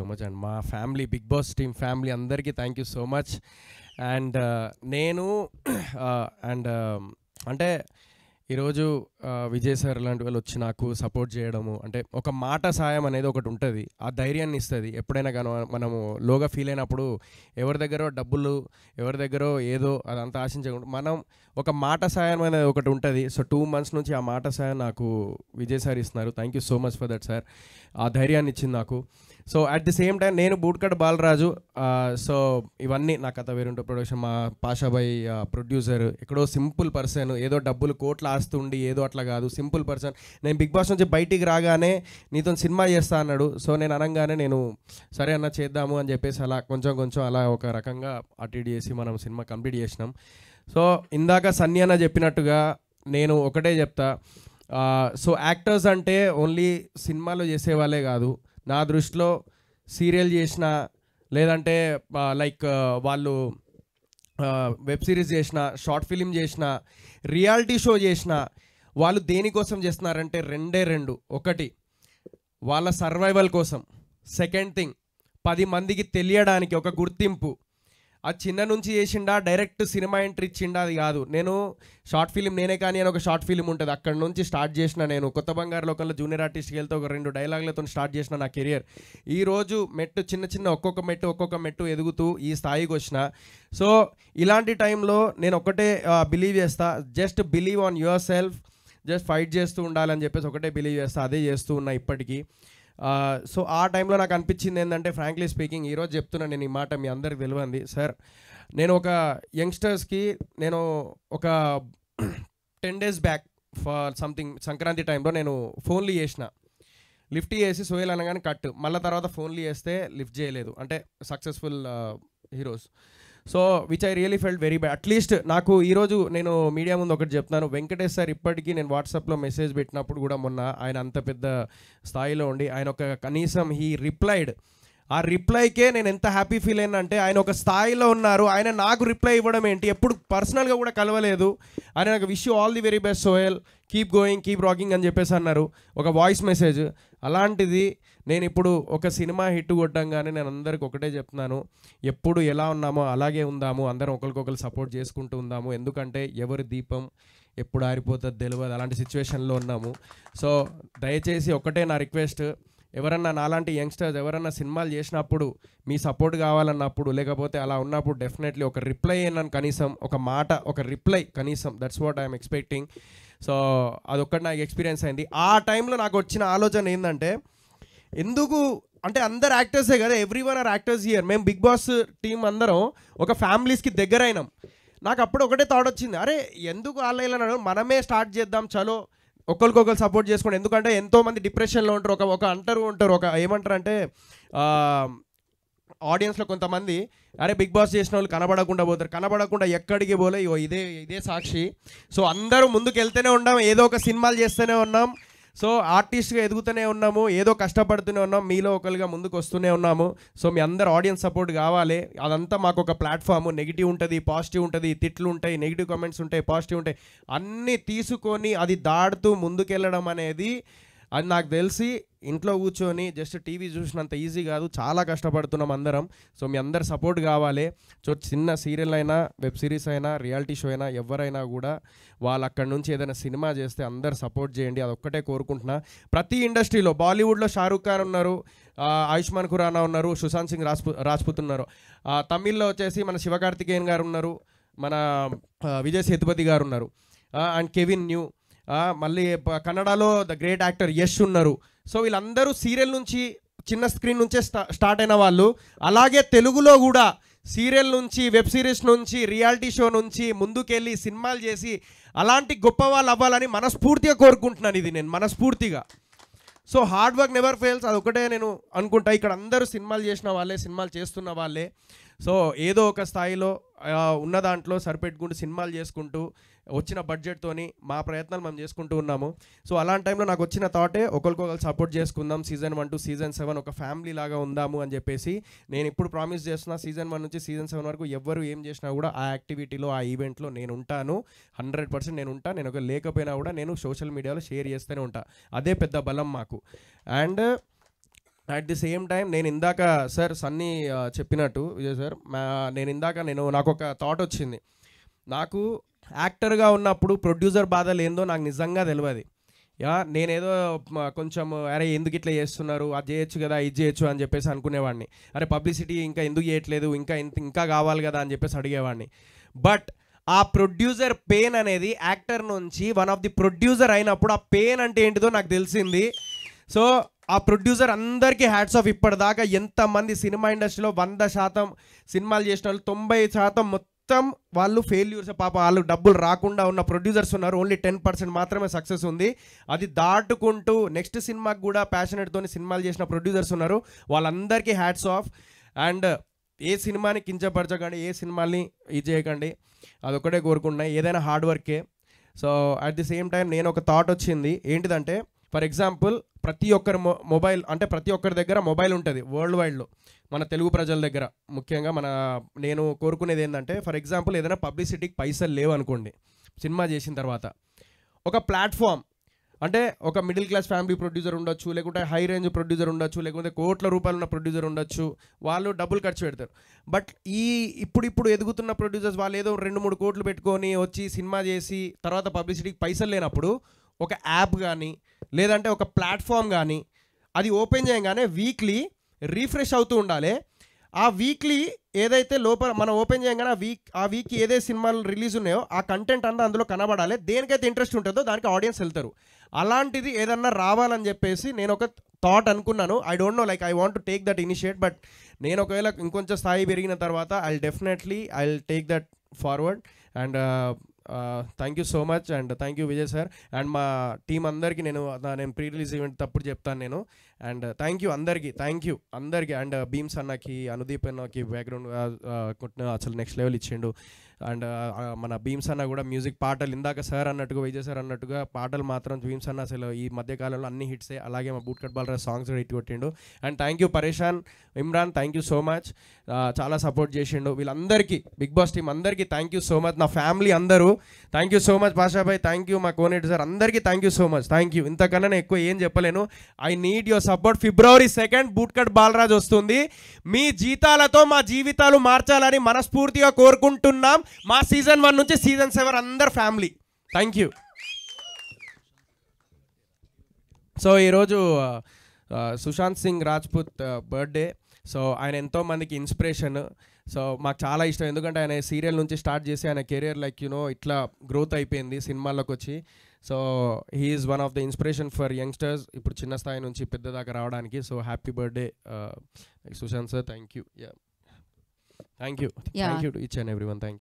So much and మా family Bigg Boss team family అందరికీ thank you so much and నేను uh, and um, అంటే ఈరోజు uh, Vijay sir లాంటి వాళ్ళు వచ్చి నాకు సపోర్ట్ చేయడము అంటే ఒక మాట సాయం అనేది ఒకటి ఉంటుంది. ఆ ధైర్యాన్ని ఇస్తుంది. ఎప్పుడైనా కానీ మనము లోగా ఫీల్ అయినప్పుడు ఎవరి దగ్గర డబ్బులు ఎవరి దగ్గర ఏదో అదంతా ఆశించకుండా మనం ఒక మాట సాయం అనేది ఒకటి ఉంటుంది. సో టూ మంత్స్ నుంచి ఆ మాట సాయం నాకు విజయ్ సార్ ఇస్తున్నారు. Thank you so much for that sir ఆ ధైర్యాన్ని ఇచ్చింది నాకు. So at the same time నేను బూట్కట్ బాలరాజు సో ఇవన్నీ నా కథ వేరుంటే ప్రొడక్షన్ మా పాషాబాయ్ ప్రొడ్యూసర్ ఎక్కడో సింపుల్ పర్సన్ ఏదో డబ్బులు కోట్లు ఆస్తుండి ఏదో అట్లా కాదు సింపుల్ పర్సన్. నేను బిగ్ బాస్ నుంచి బయటికి రాగానే నీతో సినిమా చేస్తా అన్నాడు. సో నేను అనగానే నేను సరే అన్న చేద్దాము అని చెప్పేసి అలా కొంచెం కొంచెం అలా ఒక రకంగా అటు ఇటు చేసి మనం సినిమా కంప్లీట్ చేసినాం. సో ఇందాక సన్నీ అన్న చెప్పినట్టుగా నేను ఒకటే చెప్తా. సో యాక్టర్స్ అంటే ఓన్లీ సినిమాలో చేసే వాళ్ళే కాదు. నా దృష్టిలో సీరియల్ చేసిన లేదంటే లైక్ వాళ్ళు వెబ్ సిరీస్ చేసిన షార్ట్ ఫిలిం చేసిన రియాలిటీ షో చేసిన వాళ్ళు దేనికోసం చేస్తున్నారంటే రెండే రెండు. ఒకటి వాళ్ళ సర్వైవల్ కోసం. సెకండ్ థింగ్ పది మందికి తెలియడానికి ఒక గుర్తింపు. ఆ చిన్న నుంచి చేసిండా డైరెక్ట్ సినిమా ఎంట్రీ ఇచ్చిండా అది కాదు. నేను షార్ట్ ఫిలిం నేనే కానీ అని ఒక షార్ట్ ఫిలిం ఉంటుంది. అక్కడ నుంచి స్టార్ట్ చేసిన నేను కొత్త బంగారు లోకంలో జూనియర్ ఆర్టిస్ట్కి వెళ్తే ఒక రెండు డైలాగులతో స్టార్ట్ చేసిన నా కెరియర్. ఈ రోజు మెట్టు చిన్న చిన్న ఒక్కొక్క మెట్టు ఒక్కొక్క మెట్టు ఎదుగుతూ ఈ స్థాయికి వచ్చిన. సో ఇలాంటి టైంలో నేను ఒకటే బిలీవ్ చేస్తా. Just believe on yourself just fight చేస్తూ ఉండాలని చెప్పేసి ఒకటే బిలీవ్ చేస్తా. అదే చేస్తూ ఉన్నా ఇప్పటికీ. సో ఆ టైంలో నాకు అనిపించింది ఏంటంటే ఫ్రాంక్లీ స్పీకింగ్ ఈరోజు చెప్తున్నాను నేను ఈ మాట మీ అందరికి తెలియంది. సార్ నేను ఒక యంగ్స్టర్స్కి నేను ఒక ten days back for something Sankranti టైంలో నేను ఫోన్లు చేసిన. లిఫ్ట్ చేసి సోయల్ అనగానే కట్ మళ్ళీ తర్వాత ఫోన్లు చేస్తే లిఫ్ట్ చేయలేదు. అంటే successful heroes so which I really felt very bad at least నాకు ఈరోజు నేను మీడియా ముందు ఒకటి చెప్తున్నాను. వెంకటేష్ సార్ ఇప్పటికీ నేను వాట్సాప్లో మెసేజ్ పెట్టినప్పుడు కూడా మొన్న ఆయన అంత పెద్ద స్థాయిలో ఉండి ఆయన ఒక కనీసం హీ రిప్లైడ్ ఆ రిప్లైకే నేను ఎంత హ్యాపీ ఫీల్ అయినంటే అంటే ఆయన ఒక స్థాయిలో ఉన్నారు. ఆయన నాకు రిప్లై ఇవ్వడం ఏంటి? ఎప్పుడు పర్సనల్గా కూడా కలవలేదు. ఆయన నాకు wish you all the very best Sohel keep going keep rocking అని చెప్పేసి అన్నారు. ఒక వాయిస్ మెసేజ్ అలాంటిది నేను ఇప్పుడు ఒక సినిమా హిట్ కొట్టంగానే నేను అందరికి ఒకటే చెప్తున్నాను. ఎప్పుడు ఎలా ఉన్నామో అలాగే ఉందాము. అందరం ఒకరికొకరు సపోర్ట్ చేసుకుంటూ ఉందాము. ఎందుకంటే ఎవరి దీపం ఎప్పుడు ఆరిపోతుంది తెలియదు అలాంటి సిచ్యువేషన్లో ఉన్నాము. సో దయచేసి ఒకటే నా రిక్వెస్ట్. ఎవరన్నా నాలాంటి యంగ్స్టర్స్ ఎవరన్నా సినిమాలు చేసినప్పుడు మీ సపోర్ట్ కావాలన్నప్పుడు లేకపోతే అలా ఉన్నప్పుడు డెఫినెట్లీ ఒక రిప్లై అయినాను కనీసం ఒక మాట ఒక రిప్లై కనీసం that's what I'm expecting so అదొక్కటి నాకు ఎక్స్పీరియన్స్ అయింది. ఆ టైంలో నాకు వచ్చిన ఆలోచన ఏంటంటే ఎందుకు? అంటే అందరు యాక్టర్సే కదా everyone are actors year మేము బిగ్ బాస్ టీం అందరం ఒక ఫ్యామిలీస్కి దగ్గర అయినాం నాకు అప్పుడు ఒకటే థాట్ వచ్చింది అరే ఎందుకు ఆలయాలన్నాడు మనమే స్టార్ట్ చేద్దాం చలో. ఒకరికొకరు సపోర్ట్ చేసుకోండి. ఎందుకంటే ఎంతోమంది డిప్రెషన్లో ఉంటారు ఒక ఒక అంటారు ఉంటారు ఒక ఏమంటారు అంటే ఆడియన్స్లో కొంతమంది అరే బిగ్ బాస్ చేసిన వాళ్ళు కనబడకుండా పోతారు. కనబడకుండా ఎక్కడికి పోలే? ఇదే ఇదే సాక్షి. సో అందరూ ముందుకు వెళ్తూనే ఉన్నాం ఏదో ఒక సినిమాలు చేస్తూనే ఉన్నాం. సో ఆర్టిస్ట్గా ఎదుగుతూనే ఉన్నాము ఏదో కష్టపడుతూనే ఉన్నాం మీలో ఒకరిగా ముందుకు వస్తూనే ఉన్నాము. సో మీ అందరు ఆడియన్స్ సపోర్ట్ కావాలి. అదంతా మాకు ఒక ప్లాట్ఫామ్. నెగిటివ్ ఉంటుంది పాజిటివ్ ఉంటుంది తిట్లు ఉంటాయి నెగిటివ్ కామెంట్స్ ఉంటాయి పాజిటివ్ ఉంటాయి. అన్నీ తీసుకొని అది దాడుతూ ముందుకెళ్ళడం అనేది అది నాకు తెలిసి ఇంట్లో కూర్చొని జస్ట్ టీవీ చూసినంత ఈజీ కాదు. చాలా కష్టపడుతున్నాం అందరం. సో మీ అందరు సపోర్ట్ కావాలి. సో చిన్న సీరియల్ అయినా వెబ్ సిరీస్ అయినా రియాలిటీ షో అయినా ఎవరైనా కూడా వాళ్ళు అక్కడ నుంచి ఏదైనా సినిమా చేస్తే అందరు సపోర్ట్ చేయండి. అది ఒక్కటే కోరుకుంటున్నా. ప్రతి ఇండస్ట్రీలో బాలీవుడ్లో షారూఖ్ ఖాన్ ఉన్నారు ఆయుష్మాన్ ఖురానా ఉన్నారు సుశాంత్ సింగ్ రాజ్పు రాజ్పుత్ ఉన్నారు. తమిళ్ళో వచ్చేసి మన శివకార్తికేయన్ గారు ఉన్నారు మన విజయ్ సేతుపతి గారు ఉన్నారు. అండ్ కెవిన్ న్యూ మళ్ళీ కన్నడలో ద గ్రేట్ యాక్టర్ యష్ ఉన్నారు. సో వీళ్ళందరూ సీరియల్ నుంచి చిన్న స్క్రీన్ నుంచే స్టా స్టార్ట్ అయిన వాళ్ళు. అలాగే తెలుగులో కూడా సీరియల్ నుంచి వెబ్ సిరీస్ నుంచి రియాలిటీ షో నుంచి ముందుకెళ్ళి సినిమాలు చేసి అలాంటి గొప్ప వాళ్ళు అవ్వాలని మనస్ఫూర్తిగా కోరుకుంటున్నాను ఇది నేను మనస్ఫూర్తిగా. So hard work never fails అది ఒకటే నేను అనుకుంటా. ఇక్కడ అందరూ సినిమాలు చేసిన వాళ్ళే సినిమాలు చేస్తున్న వాళ్ళే. సో ఏదో ఒక స్థాయిలో ఉన్న దాంట్లో సరిపెట్టుకుంటూ సినిమాలు చేసుకుంటూ వచ్చిన బడ్జెట్తోని మా ప్రయత్నాలు మనం చేసుకుంటూ ఉన్నాము. సో అలాంటి టైంలో నాకు వచ్చిన థాటే ఒకరికొకరు సపోర్ట్ చేసుకుందాం season one two season seven ఒక ఫ్యామిలీ లాగా ఉందాము అని చెప్పేసి నేను ఇప్పుడు ప్రామిస్ చేస్తున్నా సీజన్ వన్ నుంచి సీజన్ సెవెన్ వరకు ఎవరు ఏం చేసినా కూడా ఆ యాక్టివిటీలో ఆ ఈవెంట్లో నేను ఉంటాను. హండ్రెడ్ పర్సెంట్ నేను ఉంటాను నేను ఒక లేకపోయినా కూడా నేను సోషల్ మీడియాలో షేర్ చేస్తూనే ఉంటాను అదే పెద్ద బలం మాకు. And at the same time నేను ఇందాక సార్ సన్నీ uh, చెప్పినట్టు విజయ్ సార్ నేను ఇందాక నేను నాకు ఒక థాట్ వచ్చింది. నాకు యాక్టర్గా ఉన్నప్పుడు ప్రొడ్యూసర్ బాధలు ఏందో నాకు నిజంగా తెలియదు యా నేనేదో కొంచెం అరే ఎందుకు ఇట్లా చేస్తున్నారు? అది చేయొచ్చు కదా ఇది చేయొచ్చు అని చెప్పేసి అనుకునేవాడిని. అరే పబ్లిసిటీ ఇంకా ఎందుకు చేయట్లేదు? ఇంకా ఇంత ఇంకా కావాలి కదా అని చెప్పేసి అడిగేవాడిని. బట్ ఆ ప్రొడ్యూసర్ పెయిన్ అనేది యాక్టర్ నుంచి వన్ ఆఫ్ ది ప్రొడ్యూసర్ అయినప్పుడు ఆ పెయిన్ అంటే ఏంటిదో నాకు తెలిసింది. సో ఆ ప్రొడ్యూసర్ అందరికీ హ్యాట్స్ ఆఫ్ ఇప్పటిదాకా ఎంతమంది సినిమా ఇండస్ట్రీలో వంద శాతం సినిమాలు చేసిన వాళ్ళు తొంభై శాతం మొత్తం వాళ్ళు ఫెయిల్యూర్స్ పాప వాళ్ళు డబ్బులు రాకుండా ఉన్న ప్రొడ్యూసర్స్ ఉన్నారు. ఓన్లీ టెన్ పర్సెంట్ మాత్రమే సక్సెస్ ఉంది. అది దాటుకుంటూ నెక్స్ట్ సినిమాకి కూడా ప్యాషనెట్తో సినిమాలు చేసిన ప్రొడ్యూసర్స్ ఉన్నారు. వాళ్ళందరికీ హ్యాట్స్ ఆఫ్ అండ్ ఏ సినిమాని కించపరచకండి ఏ సినిమాని ఇది చేయకండి. అదొకటే కోరుకుంటున్నాయి ఏదైనా హార్డ్ వర్కే so at the same time నేను ఒక థాట్ వచ్చింది. ఏంటిదంటే ఫర్ ఎగ్జాంపుల్ ప్రతి ఒక్కరి మొ మొబైల్ అంటే ప్రతి ఒక్కరి దగ్గర మొబైల్ ఉంటుంది వరల్డ్ వైడ్లో. మన తెలుగు ప్రజల దగ్గర ముఖ్యంగా మన నేను కోరుకునేది ఏంటంటే ఫర్ ఎగ్జాంపుల్ ఏదైనా పబ్లిసిటీకి పైసలు లేవు అనుకోండి సినిమా చేసిన తర్వాత. ఒక ప్లాట్ఫామ్ అంటే ఒక మిడిల్ క్లాస్ ఫ్యామిలీ ప్రొడ్యూసర్ ఉండొచ్చు లేకుంటే హై రేంజ్ ప్రొడ్యూసర్ ఉండొచ్చు లేకుంటే కోట్ల రూపాయలు ఉన్న ప్రొడ్యూసర్ ఉండొచ్చు వాళ్ళు డబ్బులు ఖర్చు పెడతారు. బట్ ఈ ఇప్పుడు ఇప్పుడు ఎదుగుతున్న ప్రొడ్యూసర్స్ వాళ్ళు ఏదో రెండు మూడు కోట్లు పెట్టుకొని వచ్చి సినిమా చేసి తర్వాత పబ్లిసిటీకి పైసలు లేనప్పుడు ఒక యాప్ కానీ లేదంటే ఒక ప్లాట్ఫామ్ కానీ అది ఓపెన్ చేయగానే వీక్లీ రీఫ్రెష్ అవుతూ ఉండాలి. ఆ వీక్లీ ఏదైతే లోపల మనం ఓపెన్ చేయగానే ఆ వీక్ ఆ వీక్ ఏదైతే సినిమాలు రిలీజ్ ఉన్నాయో ఆ కంటెంట్ అంతా అందులో కనబడాలి. దేనికైతే ఇంట్రెస్ట్ ఉంటుందో దానికి ఆడియన్స్ వెళ్తారు. అలాంటిది ఏదన్నా రావాలని చెప్పేసి నేను ఒక థాట్ అనుకున్నాను. I don't know like I want to take that initiate but నేను ఒకవేళ ఇంకొంచెం స్థాయి పెరిగిన తర్వాత I definitely I take that forward. And thank you so much and thank you Vijay sir and మా టీం అందరికీ నేను నేను ప్రీ రిలీజ్ ఈవెంట్ తప్పుడు చెప్తాను నేను. అండ్ థ్యాంక్ యూ అందరికీ థ్యాంక్ యూ అందరికీ. అండ్ భీమ్స్ అన్నకి అనుదీప్ అన్నకి బ్యాక్గ్రౌండ్ అసలు నెక్స్ట్ లెవెల్ ఇచ్చిండు. అండ్ మన భీమ్స్ అన్న కూడా మ్యూజిక్ పాటలు ఇందాక సార్ అన్నట్టుగా విజయ్ సార్ అన్నట్టుగా పాటలు మాత్రం భీమ్స్ అన్న అసలు ఈ మధ్యకాలంలో అన్ని హిట్సే అలాగే మా బూట్ కట్ బాలరాజ్ సాంగ్స్ కూడా హిట్ కొట్టిండు. And thank you Pareshan Imran thank you so much చాలా సపోర్ట్ చేసిండు. వీళ్ళందరికీ బిగ్ బాస్ టీం అందరికీ థ్యాంక్ యూ సో మచ్ నా ఫ్యామిలీ అందరూ thank you so much Pashabhai thank you మా కోనేటి సార్ అందరికీ thank you so much thank you ఇంతకన్నా నేను ఎక్కువ ఏం చెప్పలేను. I need your support February second bootcut Balaraj వస్తుంది. మీ జీతాలతో మా జీవితాలు మార్చాలని మనస్ఫూర్తిగా కోరుకుంటున్నాం. మా సీజన్ వన్ నుంచి సీజన్ సెవెన్ అందరు ఫ్యామిలీ థ్యాంక్ యూ సో ఈరోజు సుశాంత్ సింగ్ రాజ్పుత్ బర్త్డే సో ఆయన ఎంతో మందికి ఇన్స్పిరేషన్ సో మాకు చాలా ఇష్టం. ఎందుకంటే ఆయన సీరియల్ నుంచి స్టార్ట్ చేసి ఆయన కెరియర్ లైక్ యూనో ఇట్లా గ్రోత్ అయిపోయింది సినిమాల్లోకి వచ్చి. So he's one of the inspiration for youngsters ఇప్పుడు చిన్న స్థాయి నుంచి పెద్ద దాకా రావడానికి. So happy birthday Sushant sir. Thank you. Thank you. Thank you to each and every one thank